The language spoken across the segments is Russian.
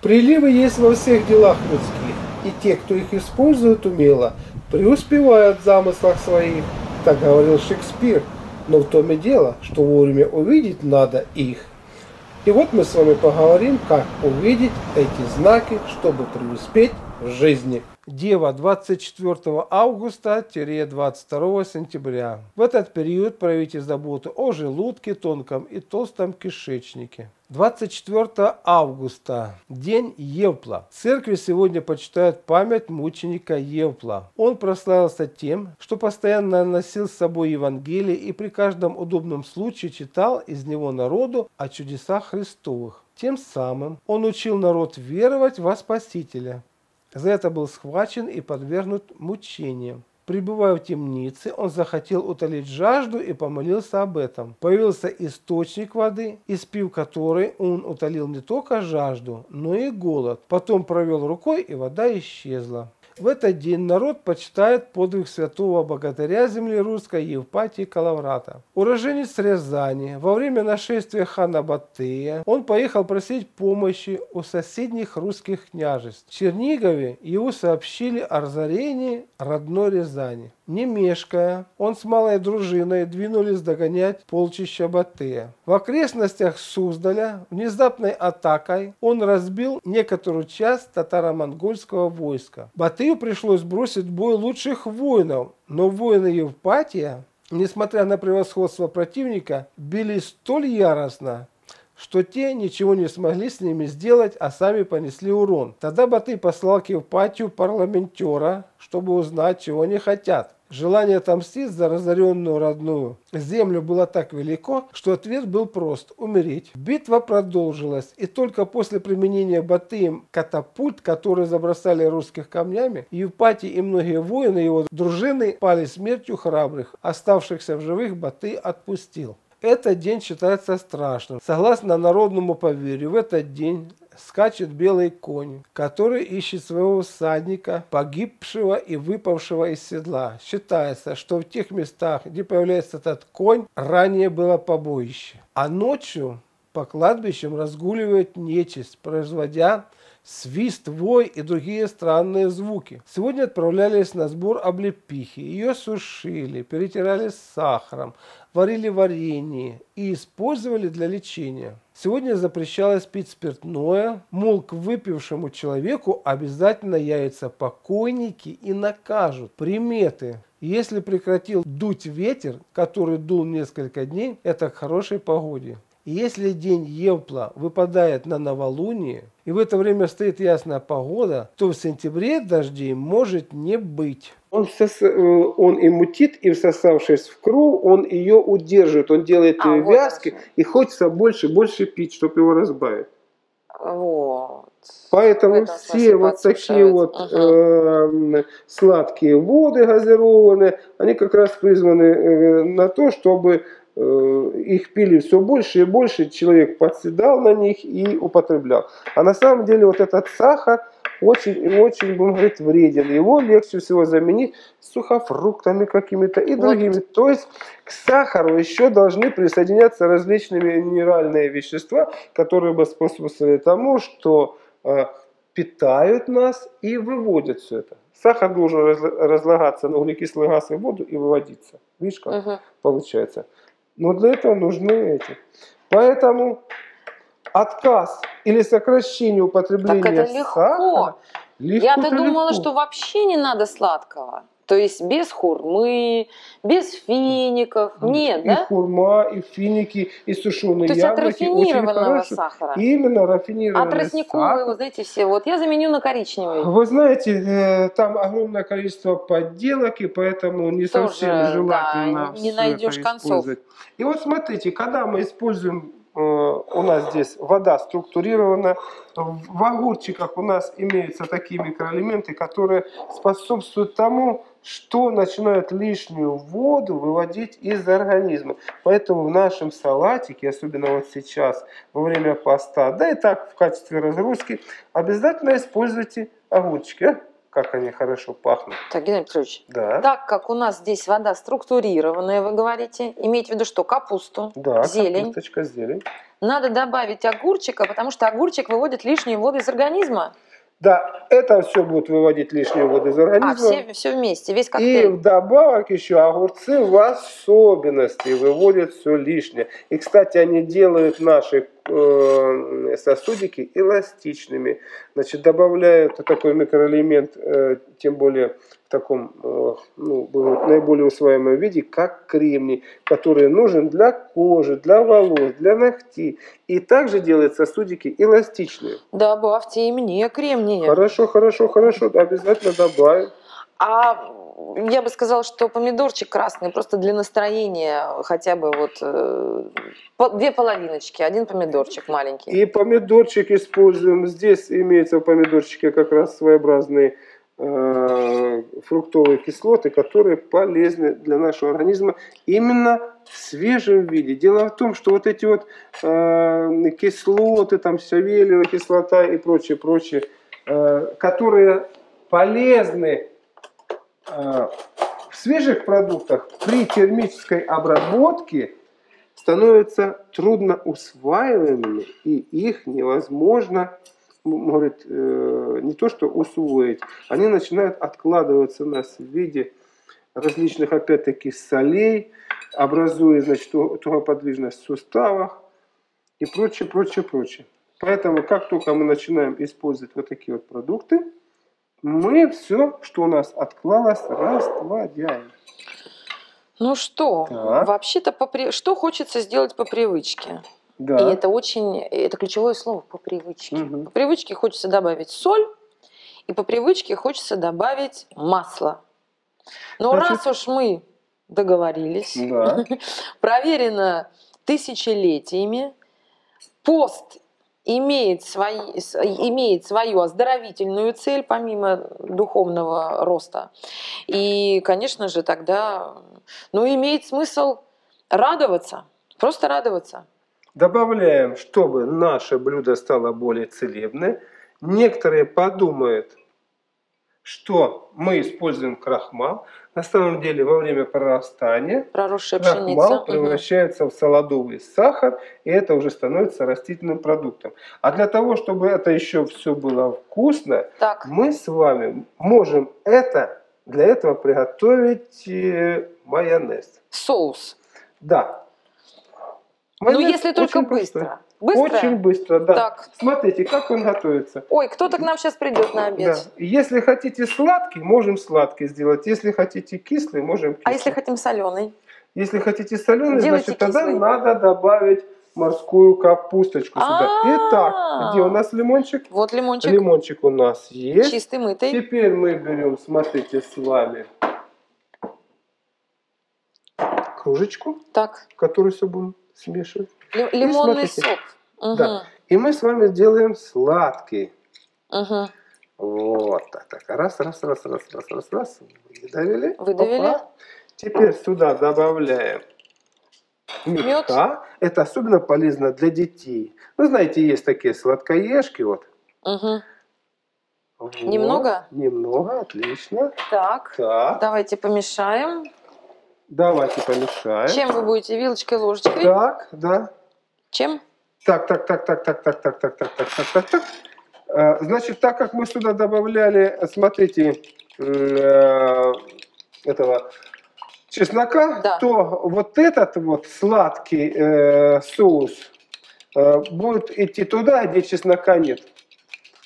Приливы есть во всех делах людских, и те, кто их использует умело, преуспевают в замыслах своих. Так говорил Шекспир. Но в том и дело, что вовремя увидеть надо их. И вот мы с вами поговорим, как увидеть эти знаки, чтобы преуспеть в жизни. Дева 24 августа-22 сентября. В этот период проявите заботу о желудке, тонком и толстом кишечнике. 24 августа. День Евпла. В церкви сегодня почитают память мученика Евпла. Он прославился тем, что постоянно носил с собой Евангелие и при каждом удобном случае читал из него народу о чудесах Христовых. Тем самым он учил народ веровать во Спасителя. За это был схвачен и подвергнут мучениям. Прибывая в темнице, он захотел утолить жажду и помолился об этом. Появился источник воды, испив которой он утолил не только жажду, но и голод. Потом провел рукой, и вода исчезла. В этот день народ почитает подвиг святого богатыря земли русской Евпатии Калаврата. Уроженец Рязани, во время нашествия хана Батыя, он поехал просить помощи у соседних русских княжеств. В Чернигове его сообщили о разорении родной Рязани. Не мешкая, он с малой дружиной двинулись догонять полчища Батыя. В окрестностях Суздаля внезапной атакой он разбил некоторую часть татаро-монгольского войска. Батыю пришлось бросить бой лучших воинов, но воины Евпатия, несмотря на превосходство противника, били столь яростно, что те ничего не смогли с ними сделать, а сами понесли урон. Тогда Батый послал к Евпатию парламентера, чтобы узнать, чего они хотят. Желание отомстить за разоренную родную землю было так велико, что ответ был прост – умереть. Битва продолжилась, и только после применения Батыем катапульт, которые забросали русских камнями, Евпатий и многие воины его дружины пали смертью храбрых. Оставшихся в живых Батый отпустил. Этот день считается страшным. Согласно народному поверью, в этот день скачет белый конь, который ищет своего всадника, погибшего и выпавшего из седла. Считается, что в тех местах, где появляется этот конь, ранее было побоище. А ночью по кладбищам разгуливает нечисть, производя свист, вой и другие странные звуки. Сегодня отправлялись на сбор облепихи. Ее сушили, перетирали с сахаром, варили варенье и использовали для лечения. Сегодня запрещалось пить спиртное, мол, к выпившему человеку обязательно явятся покойники и накажут. Приметы. Если прекратил дуть ветер, который дул несколько дней, это к хорошей погоде. Если день Евпла выпадает на новолуние, и в это время стоит ясная погода, то в сентябре дождей может не быть. Он, всос... Э, он и мутит, и всосавшись в кровь, он ее удерживает, он делает а, ее вот и хочется больше больше пить, чтобы его разбавить. Вот. Поэтому все вот такие вот угу. э, сладкие воды газированные, они как раз призваны э, на то, чтобы Э, их пили все больше и больше, человек подседал на них и употреблял. А на самом деле вот этот сахар очень очень, будем говорить, вреден. Его легче всего заменить сухофруктами какими-то и другими. Вот. То есть к сахару еще должны присоединяться различные минеральные вещества, которые бы способствовали тому, что э, питают нас и выводят все это. Сахар должен разлагаться на углекислый газ и воду и выводиться. Видишь, как угу. получается. Но для этого нужны эти. Поэтому отказ или сокращение употребления так это легко. сахара легко. Я-то думала, легко. что вообще не надо сладкого. То есть без хурмы, без фиников. Нет, и да? хурма, и финики, и сушеные То есть яблоки. от рафинированного сахара. Именно рафинированный От тростникового, вот знаете, все. Вот я заменю на коричневый. Вы знаете, э, там огромное количество подделок, и поэтому не Тоже, совсем желательно да, не найдешь концов. И вот смотрите, когда мы используем у нас здесь вода структурирована. В огурчиках у нас имеются такие микроэлементы, которые способствуют тому, что начинают лишнюю воду выводить из организма. Поэтому в нашем салатике, особенно вот сейчас, во время поста, да и так в качестве разгрузки, обязательно используйте огурчики. Как они хорошо пахнут. Так, Геннадий Петрович, Да. так как у нас здесь вода структурированная, вы говорите, имейте в виду что? Капусту, Да, зелень. капусточка, зелень. Надо добавить огурчика, потому что огурчик выводит лишнюю воду из организма. Да, это все будет выводить лишнюю воду из А, организма. все, все вместе, весь И коктейль. вдобавок еще огурцы в особенности выводят все лишнее. И, кстати, они делают наши э, сосудики эластичными. Значит, добавляют такой микроэлемент, э, тем более в таком э, ну, наиболее усваиваемом виде, как кремний, который нужен для кожи, для волос, для ногтей. И также делает сосудики эластичные. Добавьте и мне кремния. Хорошо, хорошо, хорошо, обязательно добавим. А я бы сказала, что помидорчик красный просто для настроения хотя бы вот э, две половиночки, один помидорчик маленький. И помидорчик используем. Здесь имеется в помидорчике как раз своеобразные э, фруктовые кислоты, которые полезны для нашего организма именно в свежем виде. Дело в том, что вот эти вот э, кислоты, там савелевая кислота и прочее, прочее, э, которые полезны э, в свежих продуктах при термической обработке становятся трудно усваиваемыми, и их невозможно, говорит, э, не то что усвоить, они начинают откладываться у нас в виде различных, опять-таки, солей, образуя, значит, ту- тугоподвижность в суставах и прочее, прочее, прочее. Поэтому, как только мы начинаем использовать вот такие вот продукты, мы все, что у нас отклалось, растворяем. Ну что, вообще-то по что хочется сделать по привычке? Да. И это очень, это ключевое слово по привычке. Мгм. По привычке хочется добавить соль, и по привычке хочется добавить масло. Но Значит- раз уж мы договорились, Да. проверено тысячелетиями, пост имеет, свои, имеет свою оздоровительную цель, помимо духовного роста. И, конечно же, тогда ну, имеет смысл радоваться, просто радоваться. Добавляем, чтобы наше блюдо стало более целебное. Некоторые подумают, что мы используем крахмал. На самом деле во время прорастания Проросшая крахмал пшеница. Превращается в солодовый сахар, и это уже становится растительным продуктом. А для того, чтобы это еще все было вкусно, Так, мы с вами можем это для этого приготовить э, майонез. соус. Да. Ну, если только очень простой. быстро. Быстро? Очень быстро, да. Так. Смотрите, как он готовится. Ой, кто-то к нам сейчас придет на обед. Да. Если хотите сладкий, можем сладкий сделать. Если хотите кислый, можем кислый. А если хотим соленый? Если хотите соленый, Делайте значит тогда кислый. надо добавить морскую капусточку сюда. Итак, где у нас лимончик? Вот лимончик Лимончик у нас есть. чистый, мытый. Теперь мы берем, смотрите, с вами кружечку, Так, в которую все будем смешивать. ли- лимонный смотрите. сок. Мгм, Да. И мы с вами сделаем сладкий. мгм. Вот так, так. Раз, раз, раз, раз, раз, раз, раз. Выдавили. Выдавили. Опа. Теперь сюда добавляем медка. Это особенно полезно для детей. Ну, знаете, есть такие сладкоежки. Вот. Мгм. Вот. Немного? Немного, отлично. Так, Так, давайте помешаем. Давайте помешаем. Чем вы будете? Вилочкой, ложечкой? Так, да. Чем? Так, так, так, так, так, так, так, так, так, так, так, так, так. Э, Значит, так как мы сюда добавляли, смотрите, э, этого чеснока, Да. то вот этот вот сладкий э, соус э, будет идти туда, где чеснока нет.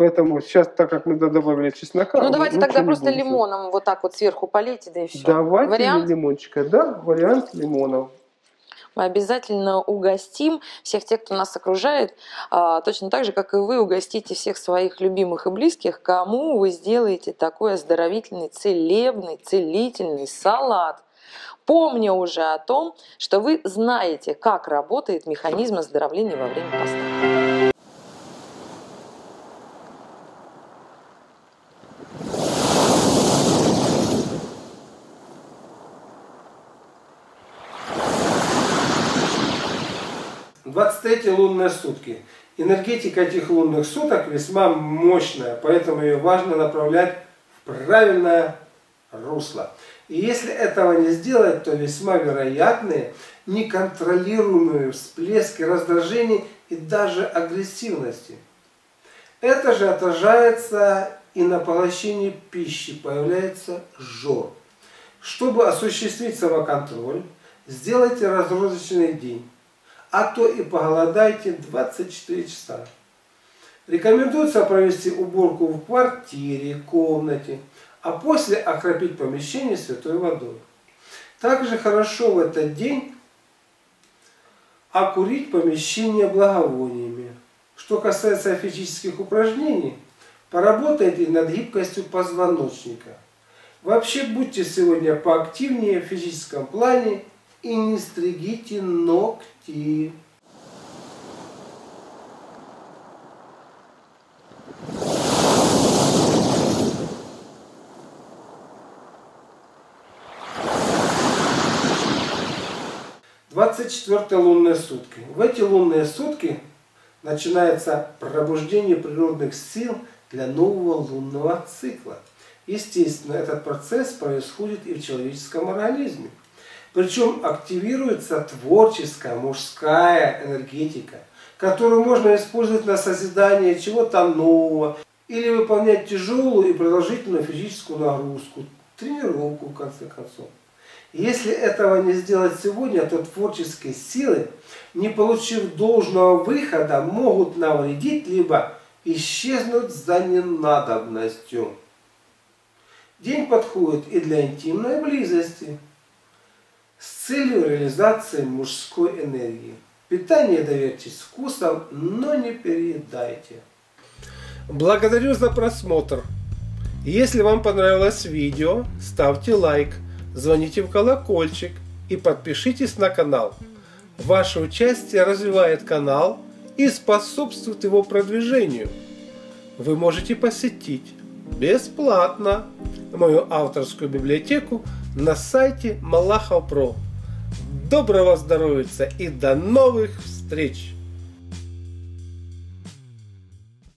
Поэтому сейчас, так как мы добавили чеснока, Ну, давайте тогда просто будем. лимоном вот так вот сверху полейте, да и все. Давайте Вариант? лимончика, да, вариант лимонов. Мы обязательно угостим всех тех, кто нас окружает, а, точно так же, как и вы угостите всех своих любимых и близких, кому вы сделаете такой оздоровительный, целебный, целительный салат. Помня уже о том, что вы знаете, как работает механизм оздоровления во время поста. 23 лунные сутки. Энергетика этих лунных суток весьма мощная, поэтому ее важно направлять в правильное русло. И если этого не сделать, то весьма вероятны неконтролируемые всплески раздражений и даже агрессивности. Это же отражается и на поглощении пищи, появляется жор. Чтобы осуществить самоконтроль, сделайте разгрузочный день, а то и поголодайте 24 часа. Рекомендуется провести уборку в квартире, комнате, а после окропить помещение святой водой. Также хорошо в этот день окурить помещение благовониями. Что касается физических упражнений, поработайте над гибкостью позвоночника. Вообще будьте сегодня поактивнее в физическом плане и не стригите ногти. 24 лунные сутки. В эти лунные сутки начинается пробуждение природных сил для нового лунного цикла. Естественно, этот процесс происходит и в человеческом организме. Причем активируется творческая мужская энергетика, которую можно использовать на созидание чего-то нового или выполнять тяжелую и продолжительную физическую нагрузку, тренировку в конце концов. Если этого не сделать сегодня, то творческие силы, не получив должного выхода, могут навредить, либо исчезнуть за ненадобностью. День подходит и для интимной близости с целью реализации мужской энергии. Питание доверьтесь вкусом, но не переедайте. Благодарю за просмотр. Если вам понравилось видео, ставьте лайк – звоните в колокольчик и подпишитесь на канал. Ваше участие развивает канал и способствует его продвижению. Вы можете посетить бесплатно мою авторскую библиотеку на сайте Малахов Про. Доброго здоровья и до новых встреч!